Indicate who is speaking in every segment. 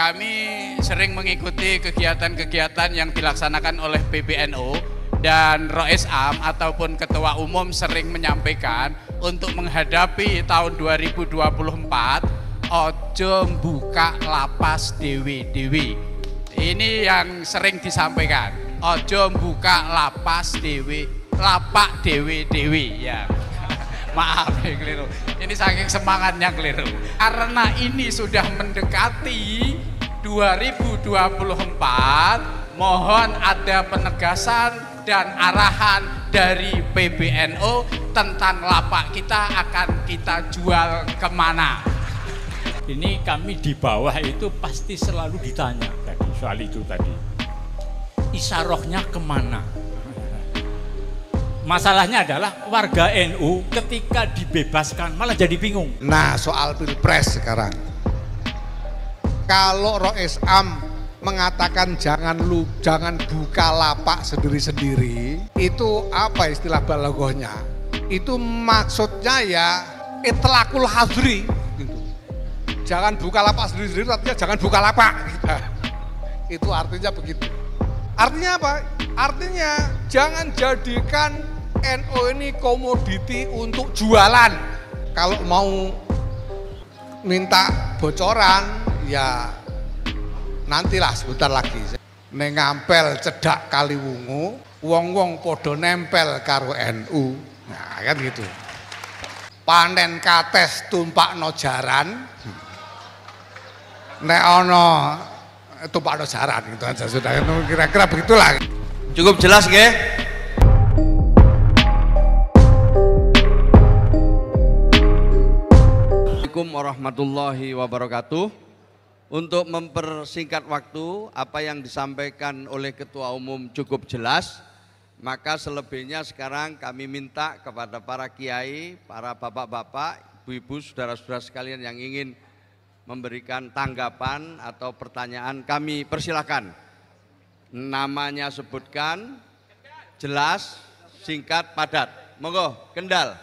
Speaker 1: kami sering mengikuti kegiatan-kegiatan yang dilaksanakan oleh PBNU dan Rois Am ataupun Ketua Umum sering menyampaikan untuk menghadapi tahun 2024 ojo buka lapas dewi-dewi. Ini yang sering disampaikan. Ojo buka lapas dewi, lapak dewi-dewi ya. Maaf ya keliru. Ini saking semangatnya keliru. Karena ini sudah mendekati 2024, mohon ada penegasan dan arahan dari PBNU tentang lapak kita akan kita jual ke mana.
Speaker 2: Ini kami di bawah itu pasti selalu ditanya tadi soal itu tadi. Isarohnya ke mana? Masalahnya adalah warga NU ketika dibebaskan malah jadi bingung.
Speaker 3: Nah soal pilpres sekarang. Kalau Rois Am mengatakan jangan lu jangan buka lapak sendiri-sendiri, itu apa istilah balagohnya? Itu maksudnya ya itlakul hazri gitu. Jangan buka lapak sendiri-sendiri artinya jangan buka lapak. itu artinya begitu. Artinya apa? Artinya jangan jadikan NO ini komoditi untuk jualan. Kalau mau minta bocoran ya nantilah sebentar lagi. Neng ngampel cedak Kaliwungu, wong-wong podo nempel karo NU. Nah, kan gitu. Panen kates tumpak no jaran. Nek ono tumpak no jaran gitu aja sudah kira-kira begitulah.
Speaker 4: Cukup jelas nggih? Assalamualaikum warahmatullahi wabarakatuh. Untuk mempersingkat waktu, apa yang disampaikan oleh Ketua Umum cukup jelas. Maka selebihnya sekarang kami minta kepada para kiai, para bapak-bapak, ibu-ibu, saudara-saudara sekalian yang ingin memberikan tanggapan atau pertanyaan, kami persilahkan. Namanya sebutkan, jelas, singkat, padat. Monggo, Kendal.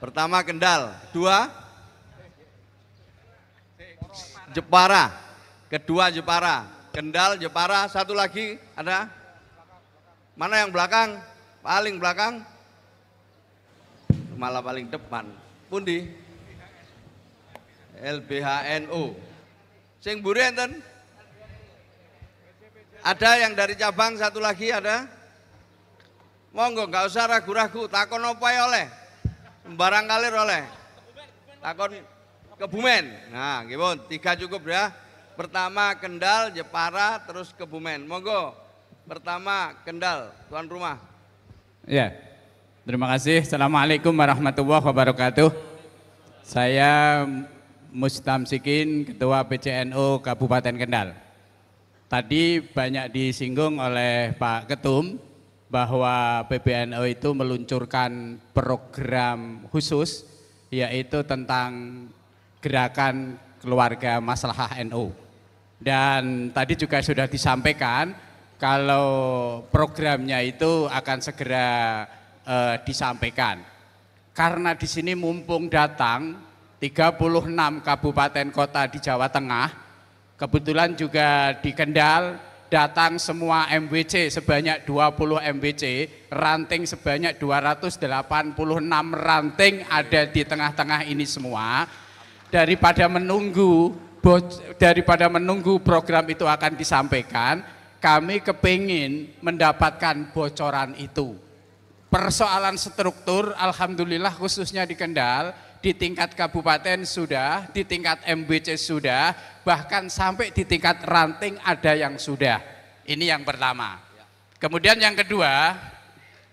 Speaker 4: Pertama Kendal, dua Jepara, kedua Jepara, Kendal, Jepara, satu lagi ada? Mana yang belakang? Paling belakang? Malah paling depan. Pundi? LBHNU. Sing enten? Ada yang dari cabang satu lagi ada? Monggo nggak usah ragu-ragu, takon apa ya oleh? Sembarang kalir oleh. Takon Kebumen. Nah, gimana? Tiga cukup ya. Pertama Kendal, Jepara, terus Kebumen. Monggo. Pertama Kendal, tuan rumah.
Speaker 1: Ya, terima kasih. Assalamualaikum warahmatullahi wabarakatuh. Saya Mustamsikin, Ketua PCNU Kabupaten Kendal. Tadi banyak disinggung oleh Pak Ketum bahwa PBNU itu meluncurkan program khusus yaitu tentang gerakan keluarga maslahah NU. Dan tadi juga sudah disampaikan kalau programnya itu akan segera eh, disampaikan. Karena di sini mumpung datang 36 kabupaten kota di Jawa Tengah, kebetulan juga di Kendal datang semua MWC sebanyak 20 MWC, ranting sebanyak 286 ranting ada di tengah-tengah ini semua. Daripada menunggu daripada menunggu program itu akan disampaikan, kami kepingin mendapatkan bocoran itu. Persoalan struktur, alhamdulillah khususnya di Kendal, di tingkat kabupaten sudah, di tingkat MBC sudah, bahkan sampai di tingkat ranting ada yang sudah. Ini yang pertama. Kemudian yang kedua,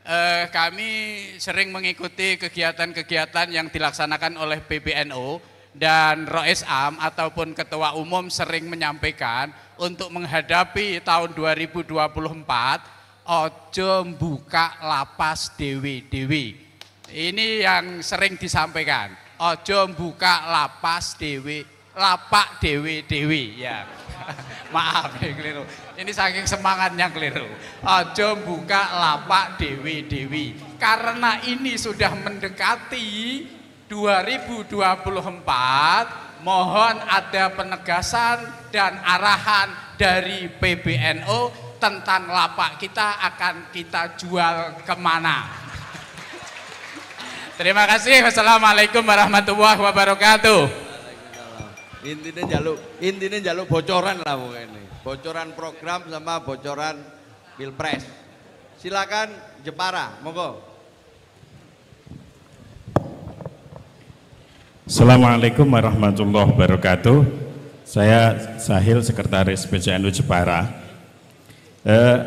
Speaker 1: eh, kami sering mengikuti kegiatan-kegiatan yang dilaksanakan oleh PBNU dan Rois Am ataupun Ketua Umum sering menyampaikan untuk menghadapi tahun 2024, ojo buka lapas dewi-dewi. Ini yang sering disampaikan. Ojo buka lapas dewi, lapak dewi-dewi ya. Maaf ya keliru. Ini saking semangatnya keliru. Ojo buka lapak dewi-dewi. Karena ini sudah mendekati 2024, mohon ada penegasan dan arahan dari PBNU tentang lapak kita akan kita jual ke mana. Terima kasih. Wassalamualaikum warahmatullahi wabarakatuh.
Speaker 4: Intinya jaluk, intinya jaluk bocoran lah ini. Bocoran program sama bocoran pilpres. Silakan Jepara, monggo.
Speaker 5: Assalamualaikum warahmatullahi wabarakatuh. Saya Sahil, Sekretaris PCNU Jepara. Eh,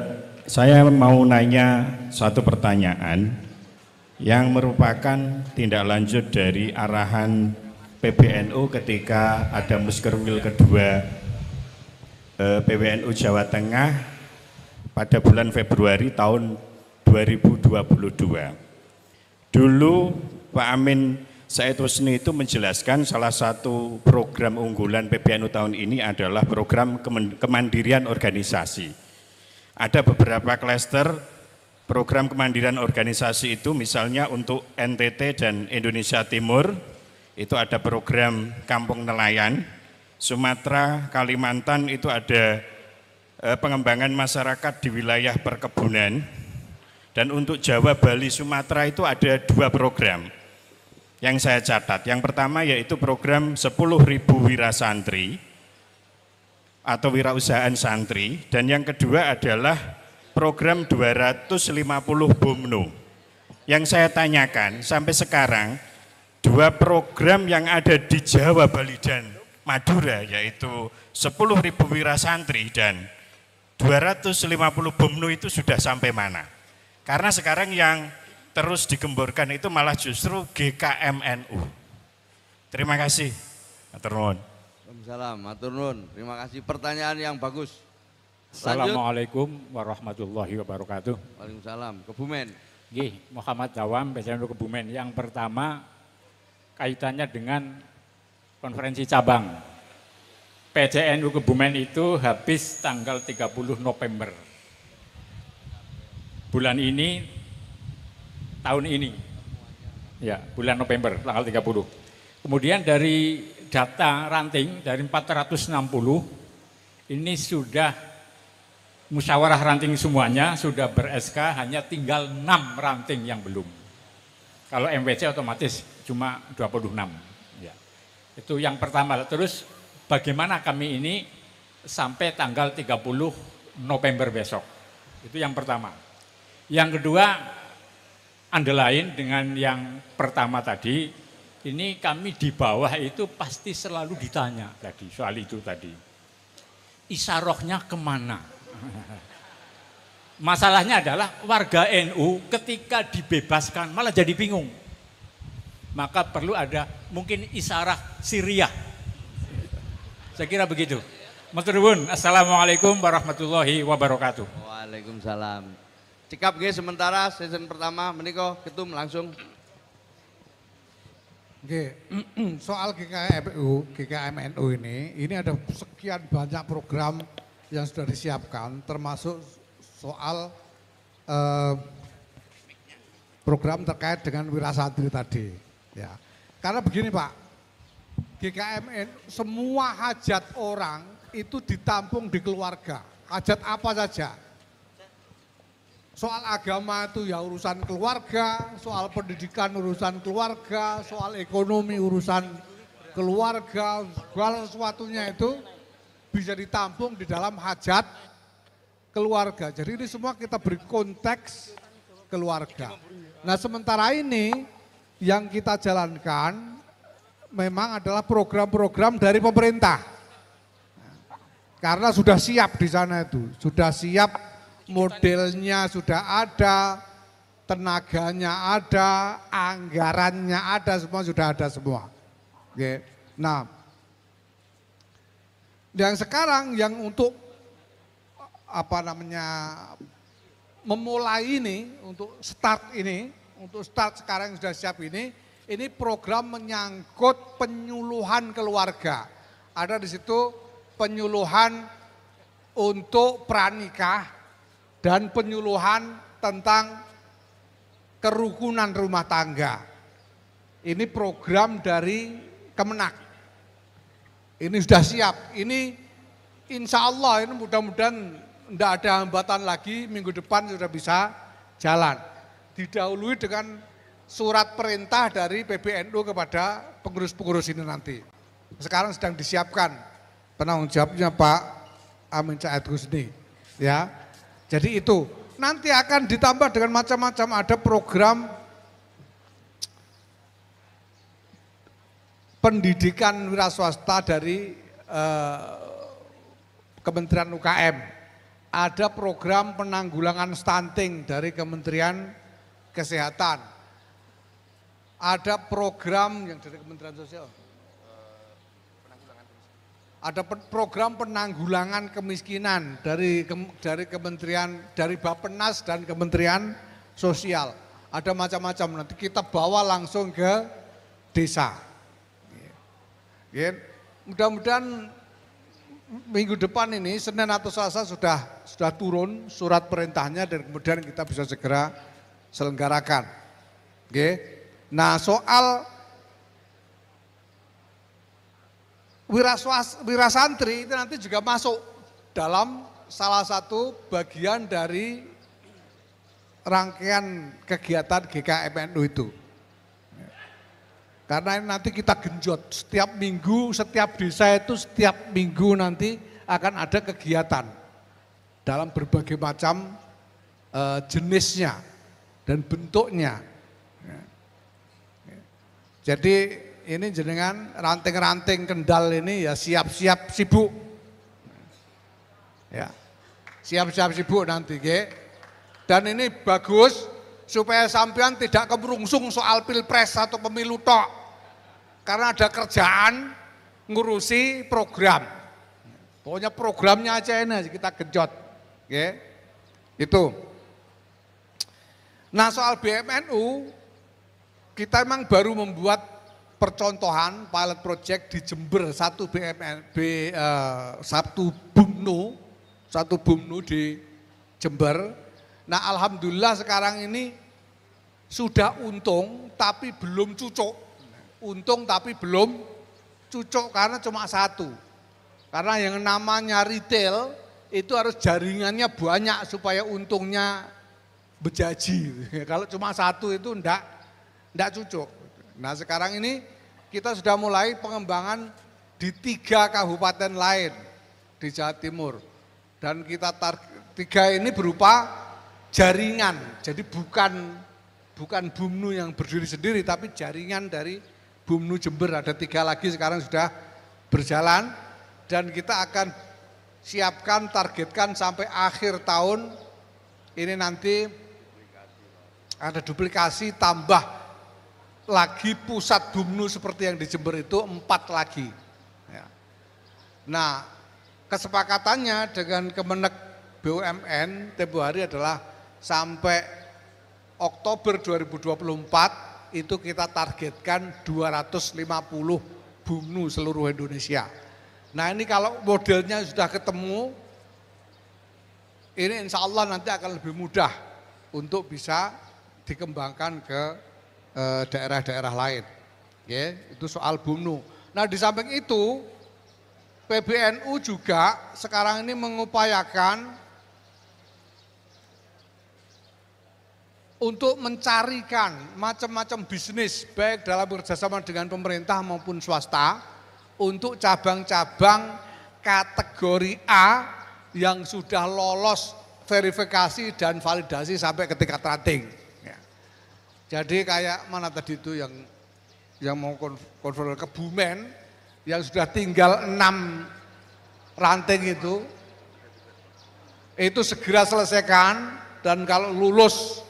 Speaker 5: saya mau nanya satu pertanyaan yang merupakan tindak lanjut dari arahan PBNU ketika ada muskerwil kedua eh, PBNU Jawa Tengah pada bulan Februari tahun 2022. Dulu Pak Amin Said Husni itu menjelaskan salah satu program unggulan PBNU tahun ini adalah program kemandirian organisasi. Ada beberapa klaster program kemandirian organisasi itu misalnya untuk NTT dan Indonesia Timur itu ada program Kampung Nelayan, Sumatera, Kalimantan itu ada eh, pengembangan masyarakat di wilayah perkebunan. Dan untuk Jawa, Bali, Sumatera itu ada dua program yang saya catat. Yang pertama yaitu program 10.000 wira santri atau wirausahaan santri dan yang kedua adalah program 250 BUMNU. Yang saya tanyakan sampai sekarang dua program yang ada di Jawa, Bali dan Madura yaitu 10.000 wira santri dan 250 BUMNU itu sudah sampai mana? Karena sekarang yang terus digemborkan itu malah justru GKMNU. Terima kasih. Matur nuwun.
Speaker 4: Waalaikumsalam, Terima kasih pertanyaan yang bagus.
Speaker 2: Assalamualaikum warahmatullahi wabarakatuh.
Speaker 4: Waalaikumsalam. Kebumen.
Speaker 2: Gih, Muhammad Dawam, PCNU Kebumen. Yang pertama kaitannya dengan konferensi cabang. PCNU Kebumen itu habis tanggal 30 November. Bulan ini, tahun ini. Ya, bulan November, tanggal 30. Kemudian dari data ranting, dari 460, ini sudah musyawarah ranting semuanya sudah ber-SK, hanya tinggal 6 ranting yang belum. Kalau MWC otomatis cuma 26. Ya. Itu yang pertama. Terus bagaimana kami ini sampai tanggal 30 November besok. Itu yang pertama. Yang kedua, underline dengan yang pertama tadi, ini kami di bawah itu pasti selalu ditanya tadi, soal itu tadi. Isarohnya ke mana? Masalahnya adalah warga NU ketika dibebaskan malah jadi bingung. Maka perlu ada mungkin isarah Syria. Saya kira begitu. Assalamualaikum warahmatullahi wabarakatuh.
Speaker 4: Waalaikumsalam. Cikap G sementara season pertama meniko ketum langsung.
Speaker 3: Oke, soal GKMU, GKMNU ini, ini ada sekian banyak program yang sudah disiapkan termasuk soal eh, program terkait dengan wirasantri tadi. Ya. Karena begini Pak, GKMN semua hajat orang itu ditampung di keluarga. Hajat apa saja. Soal agama itu ya urusan keluarga, soal pendidikan urusan keluarga, soal ekonomi urusan keluarga, segala sesuatunya itu bisa ditampung di dalam hajat keluarga. Jadi ini semua kita beri konteks keluarga. Nah sementara ini yang kita jalankan memang adalah program-program dari pemerintah. Karena sudah siap di sana itu, sudah siap modelnya sudah ada, tenaganya ada, anggarannya ada, semua sudah ada semua. Oke. Nah, yang sekarang yang untuk apa namanya memulai ini, untuk start ini, untuk start sekarang yang sudah siap ini, ini program menyangkut penyuluhan keluarga. Ada di situ penyuluhan untuk pranikah dan penyuluhan tentang kerukunan rumah tangga. Ini program dari Kemenak. Ini sudah siap. Ini insya Allah ini mudah-mudahan tidak ada hambatan lagi minggu depan sudah bisa jalan. Didahului dengan surat perintah dari PBNU kepada pengurus-pengurus ini nanti. Sekarang sedang disiapkan penanggung jawabnya Pak Amin Said Husni. Ya, jadi itu nanti akan ditambah dengan macam-macam ada program pendidikan wira swasta dari eh, Kementerian UKM. Ada program penanggulangan stunting dari Kementerian Kesehatan. Ada program yang dari Kementerian Sosial. Ada program penanggulangan kemiskinan dari dari Kementerian dari Bappenas dan Kementerian Sosial. Ada macam-macam nanti kita bawa langsung ke desa. Mudah-mudahan minggu depan ini Senin atau Selasa sudah sudah turun surat perintahnya dan kemudian kita bisa segera selenggarakan. Oke. Nah, soal wiraswas, wirasantri itu nanti juga masuk dalam salah satu bagian dari rangkaian kegiatan GKMNU itu. Karena ini nanti kita genjot setiap minggu, setiap desa itu setiap minggu nanti akan ada kegiatan dalam berbagai macam uh, jenisnya dan bentuknya. Ya. Ya. Jadi ini jenengan ranting-ranting kendal ini ya siap-siap sibuk. Ya. Siap-siap sibuk nanti, ge. Dan ini bagus supaya sampean tidak kemerungsung soal pilpres atau pemilu tok. Karena ada kerjaan ngurusi program. Pokoknya programnya aja ini kita genjot. Oke. Itu. Nah soal BMNU, kita memang baru membuat percontohan pilot project di Jember satu BMN B, uh, satu Bumnu satu Bumnu di Jember Nah alhamdulillah sekarang ini sudah untung tapi belum cucuk. Untung tapi belum cucuk karena cuma satu. Karena yang namanya retail itu harus jaringannya banyak supaya untungnya bejaji. Kalau cuma satu itu enggak, enggak cucuk. Nah sekarang ini kita sudah mulai pengembangan di tiga kabupaten lain di Jawa Timur. Dan kita tiga ini berupa jaringan. Jadi bukan bukan Bumnu yang berdiri sendiri, tapi jaringan dari Bumnu Jember. Ada tiga lagi sekarang sudah berjalan dan kita akan siapkan, targetkan sampai akhir tahun ini nanti ada duplikasi tambah lagi pusat Bumnu seperti yang di Jember itu empat lagi. Ya. Nah kesepakatannya dengan Kemenek BUMN tempo hari adalah sampai Oktober 2024 itu kita targetkan 250 BUMNU seluruh Indonesia. Nah ini kalau modelnya sudah ketemu, ini insya Allah nanti akan lebih mudah untuk bisa dikembangkan ke daerah-daerah lain. Ya, itu soal BUMNU. Nah di samping itu, PBNU juga sekarang ini mengupayakan untuk mencarikan macam-macam bisnis baik dalam kerjasama dengan pemerintah maupun swasta untuk cabang-cabang kategori A yang sudah lolos verifikasi dan validasi sampai ke tingkat rating. Jadi kayak mana tadi itu yang yang mau konfirmasi Kebumen yang sudah tinggal enam ranting itu itu segera selesaikan dan kalau lulus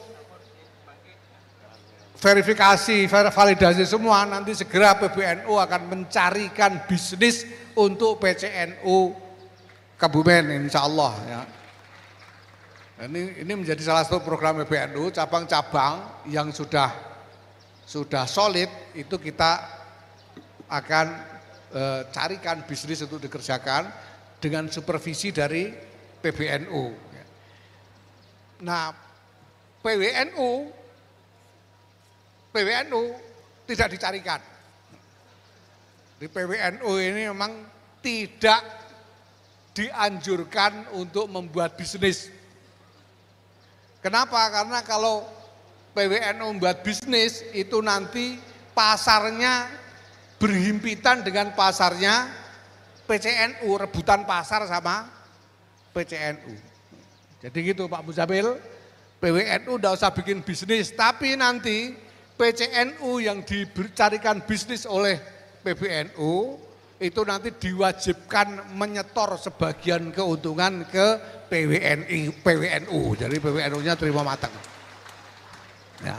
Speaker 3: verifikasi, validasi semua, nanti segera PBNU akan mencarikan bisnis untuk PCNU Kabupaten insya Allah ya. Ini, ini menjadi salah satu program PBNU, cabang-cabang yang sudah sudah solid itu kita akan e, carikan bisnis untuk dikerjakan dengan supervisi dari PBNU. Nah, PWNU PWNU tidak dicarikan. Di PWNU ini memang tidak dianjurkan untuk membuat bisnis. Kenapa? Karena kalau PWNU membuat bisnis itu nanti pasarnya berhimpitan dengan pasarnya PCNU, rebutan pasar sama PCNU. Jadi gitu Pak Muzabil, PWNU tidak usah bikin bisnis, tapi nanti PCNU yang dicarikan bisnis oleh PBNU itu nanti diwajibkan menyetor sebagian keuntungan ke PWNI, PWNU. Jadi PWNU-nya terima matang. Ya.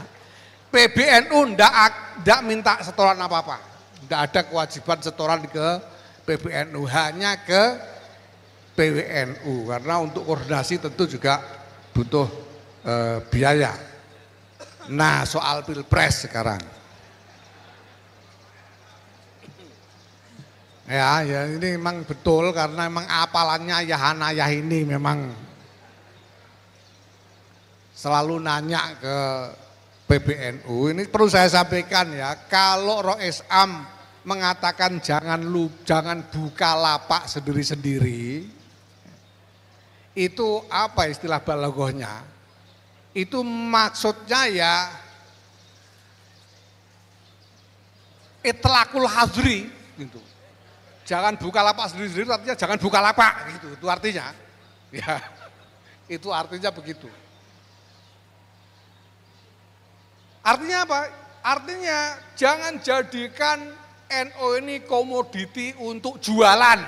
Speaker 3: PBNU tidak minta setoran apa-apa. Tidak ada kewajiban setoran ke PBNU, hanya ke PWNU. Karena untuk koordinasi tentu juga butuh e, biaya. Nah soal pilpres sekarang. Ya, ya ini memang betul karena memang apalannya Yahan Ayah ini memang selalu nanya ke PBNU. Ini perlu saya sampaikan ya, kalau Rois Am mengatakan jangan lu jangan buka lapak sendiri-sendiri, itu apa istilah balagohnya? Itu maksudnya ya itlakul hazri gitu jangan buka lapak sendiri-sendiri artinya jangan buka lapak gitu. Itu artinya. Ya itu artinya begitu. Artinya apa? Artinya jangan jadikan NO ini komoditi untuk jualan.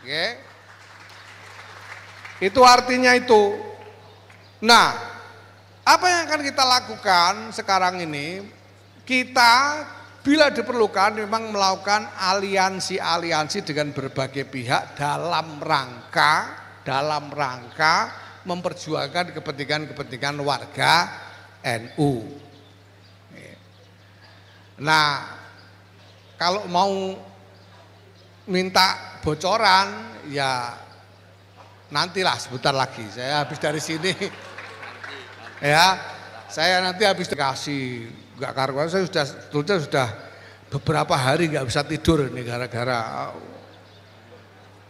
Speaker 3: Oke? Itu artinya itu. Nah apa yang akan kita lakukan sekarang ini? Kita bila diperlukan memang melakukan aliansi-aliansi dengan berbagai pihak dalam rangka dalam rangka memperjuangkan kepentingan-kepentingan warga NU. Nah, kalau mau minta bocoran ya nantilah sebentar lagi. Saya habis dari sini ya, saya nanti habis dikasih nggak karuan saya sudah sebetulnya sudah beberapa hari nggak bisa tidur ini gara-gara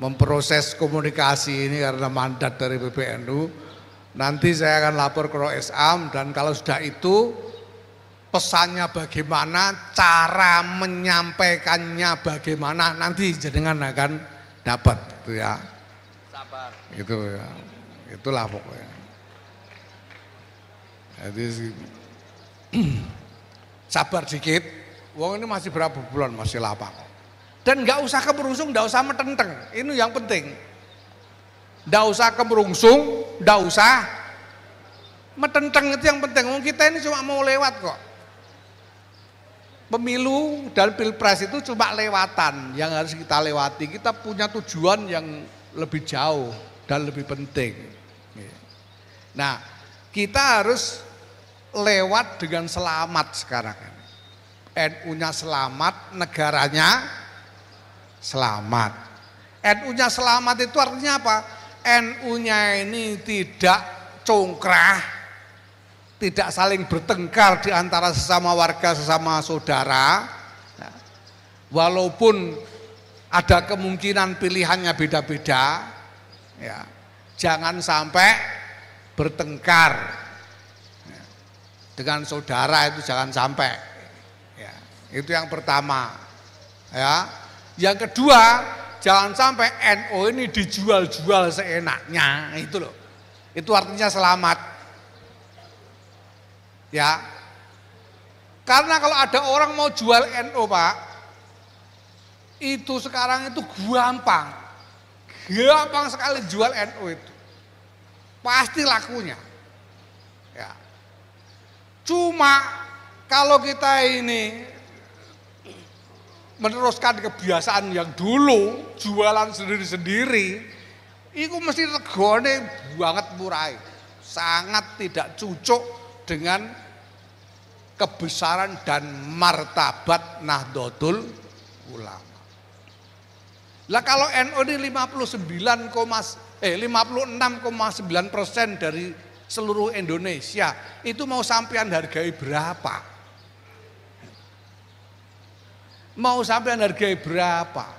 Speaker 3: memproses komunikasi ini karena mandat dari PBNU. Nanti saya akan lapor ke ROSAM dan kalau sudah itu pesannya bagaimana, cara menyampaikannya bagaimana nanti jenengan akan dapat itu ya. Sabar. Itu ya. Itulah pokoknya. Jadi sabar dikit, wong ini masih berapa bulan masih lapang. Dan nggak usah kemerungsung, nggak usah metenteng, ini yang penting. Nggak usah kemerungsung, nggak usah metenteng itu yang penting. Wong kita ini cuma mau lewat kok. Pemilu dan pilpres itu cuma lewatan yang harus kita lewati. Kita punya tujuan yang lebih jauh dan lebih penting. Nah, kita harus lewat dengan selamat sekarang. NU-nya selamat, negaranya selamat. NU-nya selamat itu artinya apa? NU-nya ini tidak congkrah, tidak saling bertengkar di antara sesama warga, sesama saudara. Walaupun ada kemungkinan pilihannya beda-beda, ya, jangan sampai bertengkar dengan saudara itu jangan sampai. Ya, itu yang pertama. Ya. Yang kedua, jangan sampai NO ini dijual-jual seenaknya, itu loh. Itu artinya selamat. Ya. Karena kalau ada orang mau jual NO, Pak, itu sekarang itu gampang. Gampang sekali jual NO itu. Pasti lakunya. Cuma kalau kita ini meneruskan kebiasaan yang dulu jualan sendiri-sendiri, itu mesti regone banget murah. Sangat tidak cocok dengan kebesaran dan martabat Nahdlatul Ulama. Lah kalau NU ini 59, eh 56,9 persen dari seluruh Indonesia. Itu mau sampean hargai berapa? Mau sampean hargai berapa?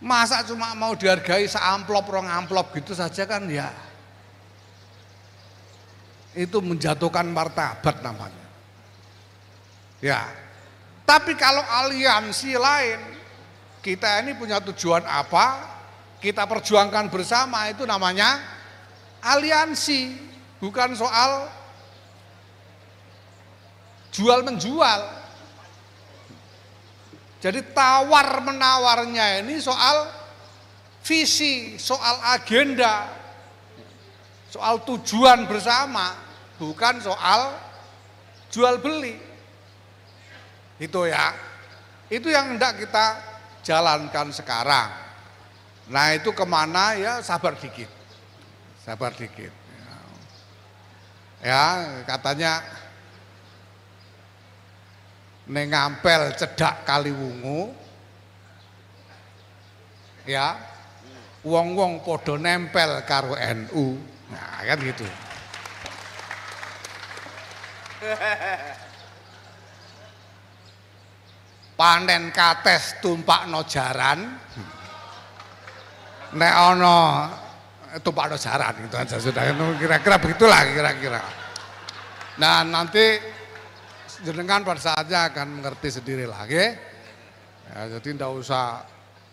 Speaker 3: Masa cuma mau dihargai seamplop rong amplop gitu saja kan ya. Itu menjatuhkan martabat namanya. Ya. Tapi kalau aliansi lain kita ini punya tujuan apa? Kita perjuangkan bersama itu namanya aliansi, bukan soal jual menjual. Jadi tawar menawarnya ini soal visi, soal agenda, soal tujuan bersama, bukan soal jual beli. Itu ya. Itu yang hendak kita jalankan sekarang. Nah itu ke mana? Ya sabar dikit. Sabar dikit. Ya katanya nengampel cedak kaliwungu ya wong-wong podo nempel karo NU nah kan gitu. Panen kates tumpak no jaran nek ono tumpak no jaran gitu aja sudah kira-kira begitulah kira-kira nah nanti jenengan pada saatnya akan mengerti sendiri lagi ya, jadi ndak usah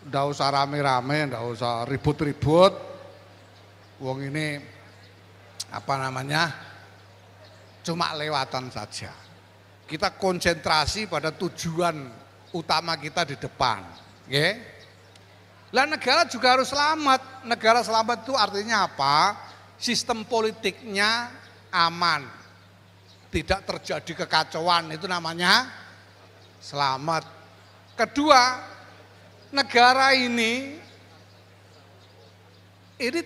Speaker 3: ndak usah rame-rame ndak usah ribut-ribut wong ini apa namanya cuma lewatan saja kita konsentrasi pada tujuan utama kita di depan. Ya. Lah negara juga harus selamat. Negara selamat itu artinya apa? Sistem politiknya aman. Tidak terjadi kekacauan itu namanya selamat. Kedua, negara ini ini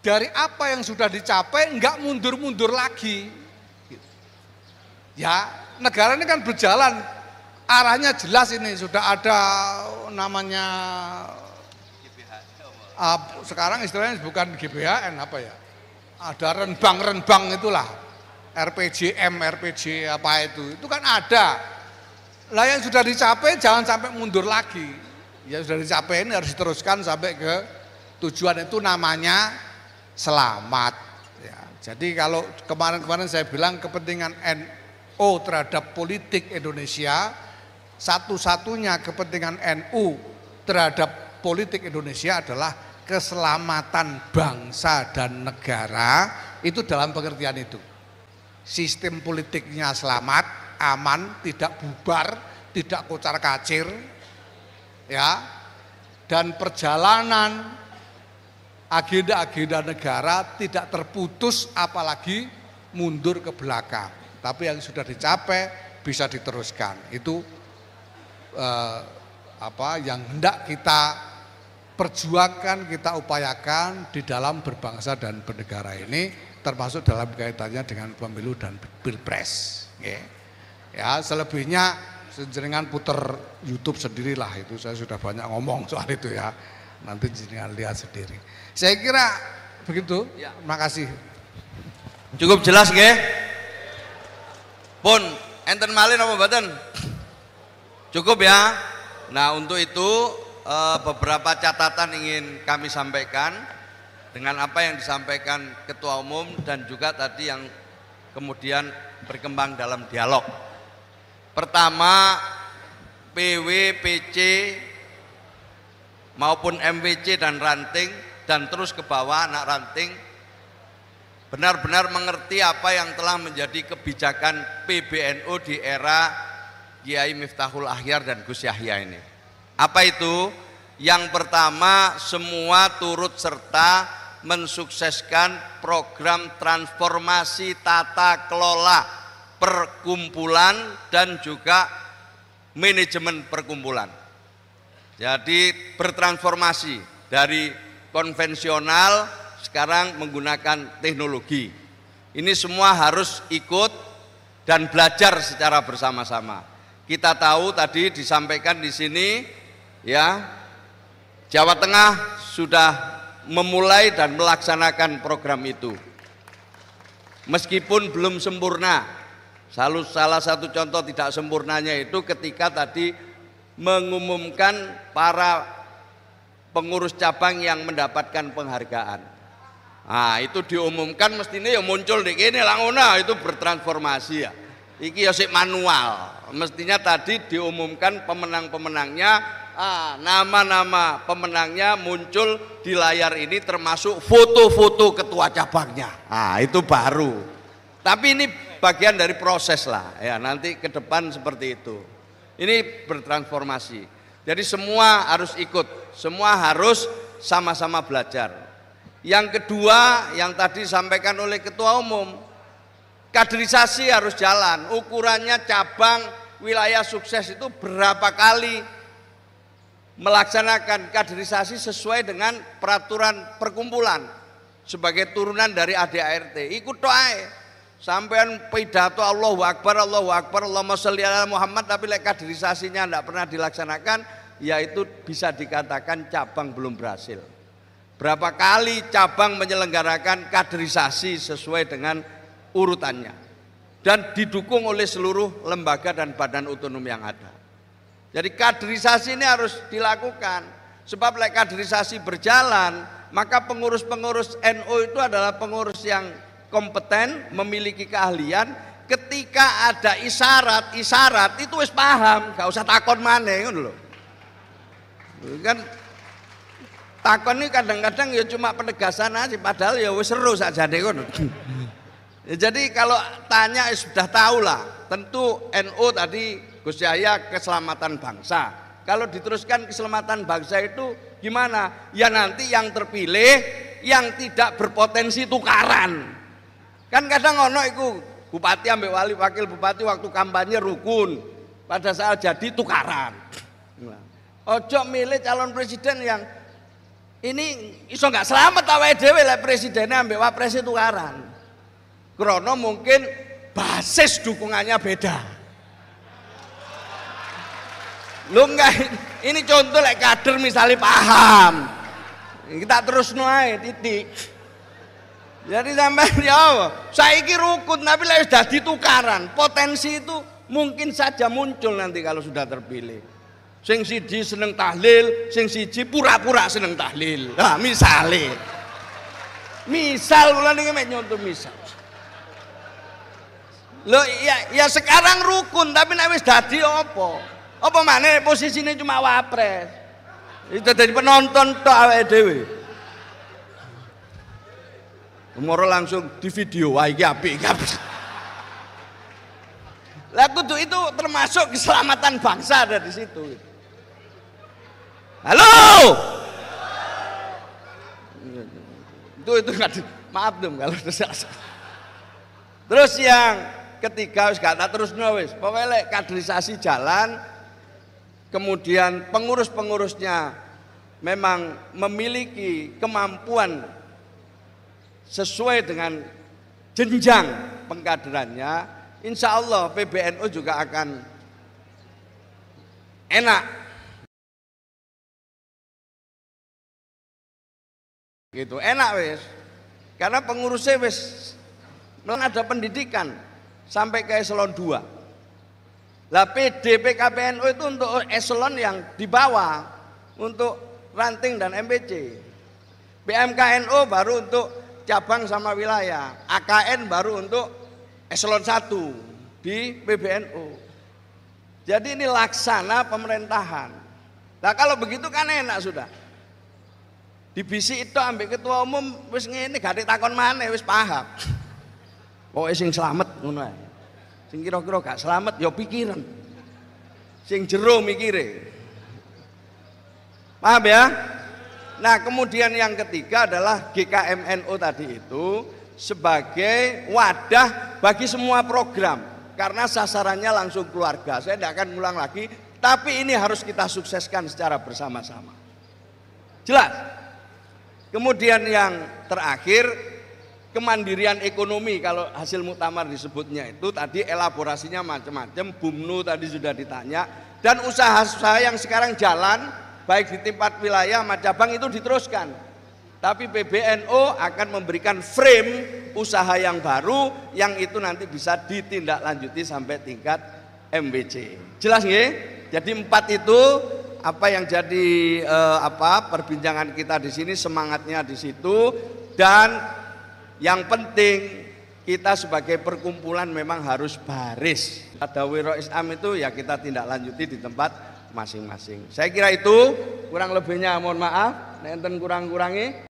Speaker 3: dari apa yang sudah dicapai enggak mundur-mundur lagi. Ya, negara ini kan berjalan arahnya jelas ini sudah ada namanya uh, sekarang istilahnya bukan GBHN apa ya? Ada renbang-renbang itulah. RPJM, RPG apa itu. Itu kan ada. Lah yang sudah dicapai jangan sampai mundur lagi. Yang sudah dicapai ini harus diteruskan sampai ke tujuan itu namanya selamat. Ya, jadi kalau kemarin-kemarin saya bilang kepentingan NO terhadap politik Indonesia satu-satunya kepentingan NU terhadap politik Indonesia adalah keselamatan bangsa dan negara itu dalam pengertian itu. Sistem politiknya selamat, aman, tidak bubar, tidak kocar kacir, ya, dan perjalanan agenda-agenda negara tidak terputus apalagi mundur ke belakang. Tapi yang sudah dicapai bisa diteruskan. Itu eh, apa yang hendak kita perjuangkan, kita upayakan di dalam berbangsa dan bernegara ini termasuk dalam kaitannya dengan pemilu dan pilpres. Ya, ya selebihnya jenengan puter YouTube sendirilah itu saya sudah banyak ngomong soal itu ya. Nanti jenengan lihat sendiri. Saya kira begitu. Ya. Terima kasih.
Speaker 4: Cukup jelas nggih? Pun enten malin apa mboten? Cukup ya. Nah untuk itu eh, beberapa catatan ingin kami sampaikan dengan apa yang disampaikan Ketua Umum dan juga tadi yang kemudian berkembang dalam dialog. Pertama, PW, PC maupun MWC dan ranting dan terus ke bawah anak ranting benar-benar mengerti apa yang telah menjadi kebijakan PBNU di era Kiai Miftahul Ahyar dan Gus Yahya ini. Apa itu? Yang pertama semua turut serta mensukseskan program transformasi tata kelola perkumpulan dan juga manajemen perkumpulan. Jadi bertransformasi dari konvensional sekarang menggunakan teknologi. Ini semua harus ikut dan belajar secara bersama-sama. Kita tahu tadi disampaikan di sini ya Jawa Tengah sudah memulai dan melaksanakan program itu. Meskipun belum sempurna. Salah, salah satu contoh tidak sempurnanya itu ketika tadi mengumumkan para pengurus cabang yang mendapatkan penghargaan. Nah, itu diumumkan mestinya ya muncul di sini langona itu bertransformasi ya. Iki ya manual. Mestinya tadi diumumkan pemenang-pemenangnya, ah, nama-nama pemenangnya muncul di layar ini termasuk foto-foto ketua cabangnya. Ah, itu baru. Tapi ini bagian dari proses lah ya nanti ke depan seperti itu. Ini bertransformasi. Jadi semua harus ikut, semua harus sama-sama belajar. Yang kedua yang tadi disampaikan oleh ketua umum, kaderisasi harus jalan. Ukurannya cabang wilayah sukses itu berapa kali melaksanakan kaderisasi sesuai dengan peraturan perkumpulan sebagai turunan dari ADART. Ikut doa Sampean pidato Allahu Akbar, Allahu Akbar, Allahumma sholli ala Muhammad tapi lek kaderisasinya tidak pernah dilaksanakan, yaitu bisa dikatakan cabang belum berhasil. Berapa kali cabang menyelenggarakan kaderisasi sesuai dengan urutannya dan didukung oleh seluruh lembaga dan badan otonom yang ada. Jadi kaderisasi ini harus dilakukan. Sebab lek kaderisasi berjalan, maka pengurus-pengurus NU itu adalah pengurus yang kompeten, memiliki keahlian, ketika ada isyarat, isyarat itu wis paham, gak usah takon mana ngono lho. Kan takon ini kadang-kadang ya cuma penegasan aja padahal ya wis seru saja deh ngono. Ya, jadi kalau tanya ya sudah tahu lah, tentu NU tadi Gus Yahya keselamatan bangsa. Kalau diteruskan keselamatan bangsa itu gimana? Ya nanti yang terpilih yang tidak berpotensi tukaran. Kan kadang ono iku bupati ambek wali wakil bupati waktu kampanye rukun. Pada saat jadi tukaran. Ojo milih calon presiden yang ini iso nggak selamat awake dhewe lah presidennya ambek wapres tukaran. Krono mungkin basis dukungannya beda. Lu enggak ini contoh like kader misalnya paham. Kita terus nuai titik. Jadi sampai ya saya saiki rukun tapi lek sudah ditukaran, potensi itu mungkin saja muncul nanti kalau sudah terpilih. Sing siji seneng tahlil, sing siji pura-pura seneng tahlil. Nah, misale. Misal kula niki nyontoh misal. Lo ya, ya sekarang rukun tapi nek wis dadi apa? Apa mana posisinya cuma wapres? Itu jadi penonton tok awake dhewe. Moro langsung di video, wah iki apik, Lah kudu itu termasuk keselamatan bangsa ada di situ. Halo. Itu itu maaf dong kalau Terus yang ketiga wis gak terus wis. Pokoknya kaderisasi jalan kemudian pengurus-pengurusnya memang memiliki kemampuan sesuai dengan jenjang pengkaderannya, insya Allah PBNU juga akan enak. Gitu, enak wes. Karena pengurusnya wes ada pendidikan sampai ke eselon 2. Lah PD PKPNU itu untuk eselon yang di bawah untuk ranting dan MPC. BMKNU baru untuk cabang sama wilayah. AKN baru untuk eselon 1 di PBNU. Jadi ini laksana pemerintahan. Nah kalau begitu kan enak sudah. Di bisi itu ambil ketua umum wis ngene gak takon mana wis paham. Pokoke sing selamat ngono ae. Sing kira-kira gak selamat ya pikiran. Sing jero mikire. Paham ya? Nah kemudian yang ketiga adalah GKMNO tadi itu sebagai wadah bagi semua program karena sasarannya langsung keluarga. Saya tidak akan ulang lagi, tapi ini harus kita sukseskan secara bersama-sama. Jelas. Kemudian yang terakhir kemandirian ekonomi kalau hasil muktamar disebutnya itu tadi elaborasinya macam-macam. Bumnu tadi sudah ditanya dan usaha-usaha yang sekarang jalan baik di tempat wilayah cabang itu diteruskan. Tapi PBNU akan memberikan frame usaha yang baru yang itu nanti bisa ditindaklanjuti sampai tingkat MBC. Jelas nggih? Jadi empat itu apa yang jadi eh, apa perbincangan kita di sini semangatnya di situ dan yang penting kita sebagai perkumpulan memang harus baris. Ada wiro Islam itu ya kita tindak lanjuti di tempat masing-masing. Saya kira itu kurang lebihnya mohon maaf, nek enten kurang-kurangi